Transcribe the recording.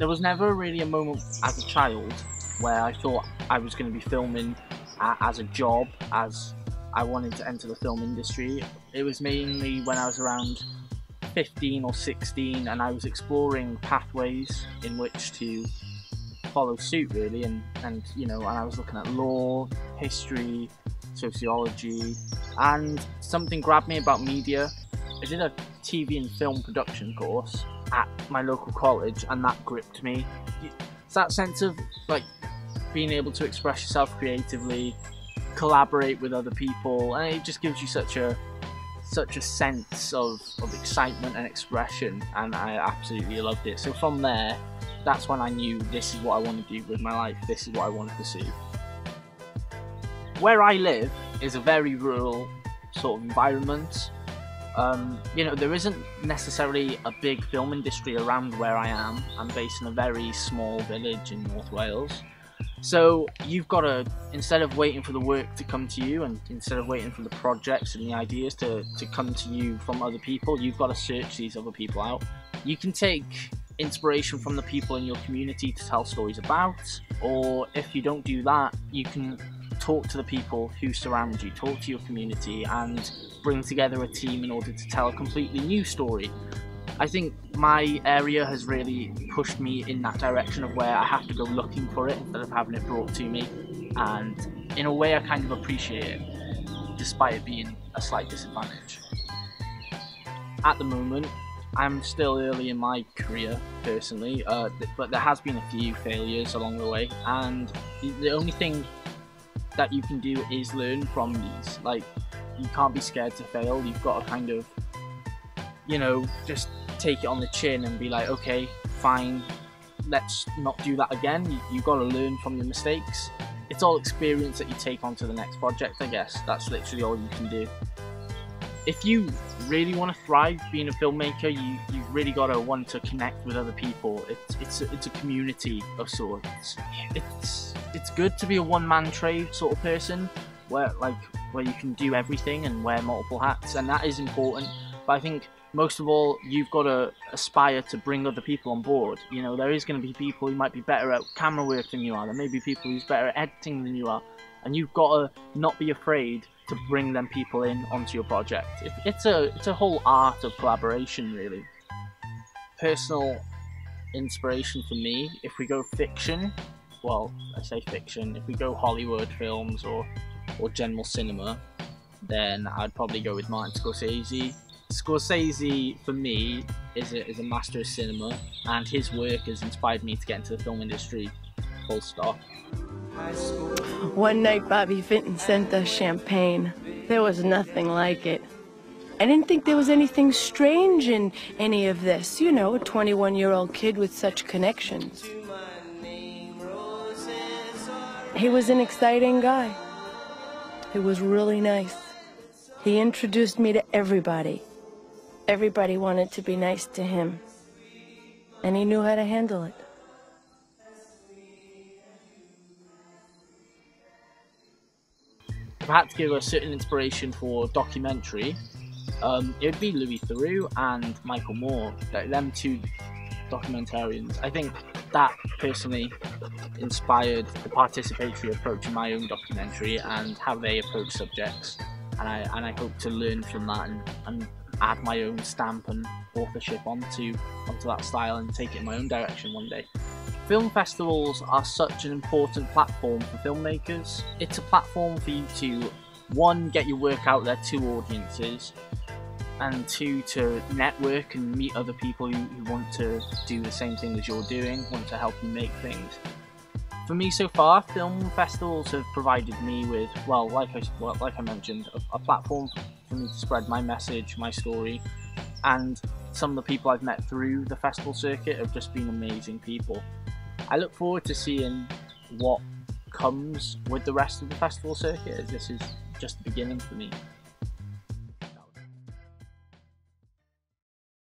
there was never really a moment as a child where I thought I was going to be filming as a job, as I wanted to enter the film industry. It was mainly when I was around 15 or 16 and I was exploring pathways in which to follow suit really and, and you know and I was looking at law, history, sociology and something grabbed me about media. I did a TV and film production course at my local college and that gripped me. It's that sense of like being able to express yourself creatively, collaborate with other people and it just gives you such a such a sense of, of excitement and expression and I absolutely loved it. So from there, that's when I knew this is what I want to do with my life, this is what I want to pursue. Where I live is a very rural sort of environment. Um, you know, there isn't necessarily a big film industry around where I am. I'm based in a very small village in North Wales. So you've got to, instead of waiting for the work to come to you and instead of waiting for the projects and the ideas to, to come to you from other people, you've got to search these other people out. You can take inspiration from the people in your community to tell stories about, or if you don't do that, you can talk to the people who surround you, talk to your community, and bring together a team in order to tell a completely new story. I think my area has really pushed me in that direction of where I have to go looking for it instead of having it brought to me. And in a way, I kind of appreciate it, despite it being a slight disadvantage. At the moment, I'm still early in my career personally, uh, but there has been a few failures along the way, and the only thing that you can do is learn from these. Like, you can't be scared to fail. You've got to kind of, you know, just take it on the chin and be like, okay, fine, let's not do that again. You, you've got to learn from your mistakes. It's all experience that you take onto the next project, I guess. That's literally all you can do. If you really want to thrive being a filmmaker, you, you've really got to want to connect with other people. It's, it's, a, it's a community of sorts. It's, it's good to be a one-man trade sort of person where like where you can do everything and wear multiple hats and that is important but I think most of all, you've got to aspire to bring other people on board. You know, there is going to be people who might be better at camera work than you are. There may be people who's better at editing than you are, and you've got to not be afraid to bring them people in onto your project. It, it's a it's a whole art of collaboration, really. Personal inspiration for me, if we go fiction, well, I say fiction. If we go Hollywood films or or general cinema, then I'd probably go with Martin Scorsese Scorsese, for me, is a, is a master of cinema, and his work has inspired me to get into the film industry. Full stop. One night, Bobby Vinton sent us champagne. There was nothing like it. I didn't think there was anything strange in any of this. You know, a 21 year old kid with such connections. He was an exciting guy. He was really nice. He introduced me to everybody. Everybody wanted to be nice to him, and he knew how to handle it. I had to give a certain inspiration for documentary, um, it would be Louis Theroux and Michael Moore. Them two documentarians. I think that personally inspired the participatory approach in my own documentary and how they approach subjects. And I and I hope to learn from that and, and add my own stamp and authorship onto onto that style and take it in my own direction one day. Film festivals are such an important platform for filmmakers. It's a platform for you to one get your work out there to audiences and two to network and meet other people who, who want to do the same thing as you're doing, want to help you make things for me so far, film festivals have provided me with, well, like I, well, like I mentioned, a, a, platform for me to spread my message, my story, and some of the people I've met through the festival circuit have just been amazing people. I look forward to seeing what comes with the rest of the festival circuit, as this is just the beginning for me.